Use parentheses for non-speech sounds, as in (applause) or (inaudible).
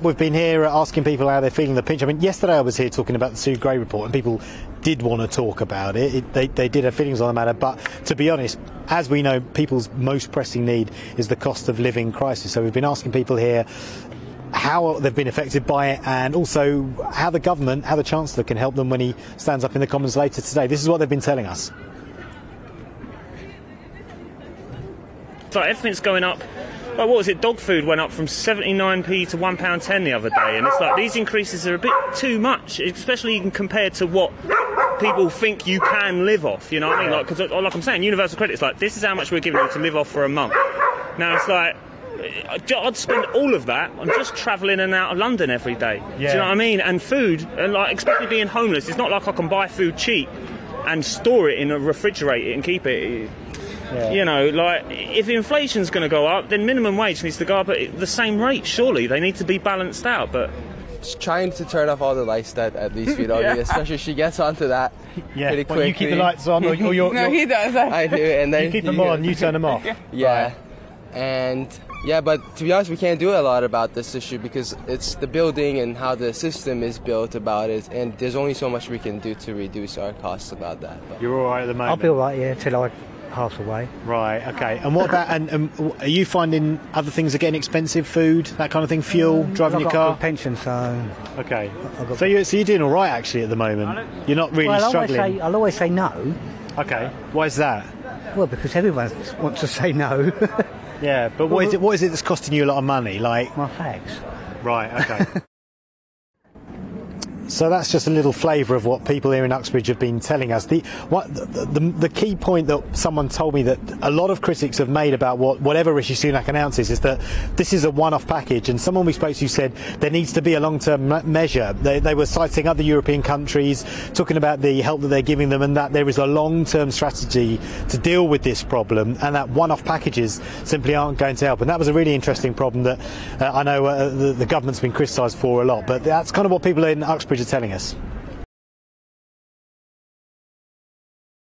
We've been here asking people how they're feeling the pinch. I mean, yesterday I was here talking about the Sue Gray report, and people did want to talk about it. it they, they did have feelings on the matter, but to be honest, as we know, people's most pressing need is the cost of living crisis. So we've been asking people here how they've been affected by it, and also how the government, how the Chancellor can help them when he stands up in the Commons later today. This is what they've been telling us. So everything's going up. Like, what was it? Dog food went up from 79p to £1.10 the other day, and it's like these increases are a bit too much, especially compared to what people think you can live off. You know what I mean? Like, cause, uh, like I'm saying, universal credit is like this is how much we're giving you to live off for a month. Now it's like uh, I'd spend all of that on just travelling in and out of London every day. Yeah. Do you know what I mean? And food, and like especially being homeless, it's not like I can buy food cheap and store it in a refrigerator and keep it. Yeah. You know, like if inflation's going to go up, then minimum wage needs to go up at the same rate. Surely they need to be balanced out, but trying to turn off all the lights that at least we don't (laughs) yeah. need, especially she gets onto that (laughs) yeah. pretty quickly. Well, you keep the lights on, or, or you're, (laughs) no, he does. I do, and then you keep them on, you turn them off. Yeah, right. and yeah, but to be honest, we can't do a lot about this issue because it's the building and how the system is built about it, and there's only so much we can do to reduce our costs about that. But. You're all right at the moment. I'll be all right, yeah, till I pass away. Right. Okay. And what about? And, and are you finding other things are getting expensive? Food, that kind of thing, fuel, um, driving your car. pension, so. Okay. So you so you're doing all right actually at the moment. You're not really well, I'll struggling. Always say, I'll always say no. Okay. Why is that? Well, because everyone wants to say no. Yeah, but what is it? What is it that's costing you a lot of money? Like my fags. Right. Okay. (laughs) So that's just a little flavour of what people here in Uxbridge have been telling us. The, what, the, the, the, key point that someone told me that a lot of critics have made about what, whatever Rishi Sunak announces is that this is a one-off package. And someone we spoke to said there needs to be a long-term measure. They, they were citing other European countries, talking about the help that they're giving them, and that there is a long-term strategy to deal with this problem, and that one-off packages simply aren't going to help. And that was a really interesting problem that uh, I know uh, the, the government's been criticised for a lot. But that's kind of what people in Uxbridge telling us.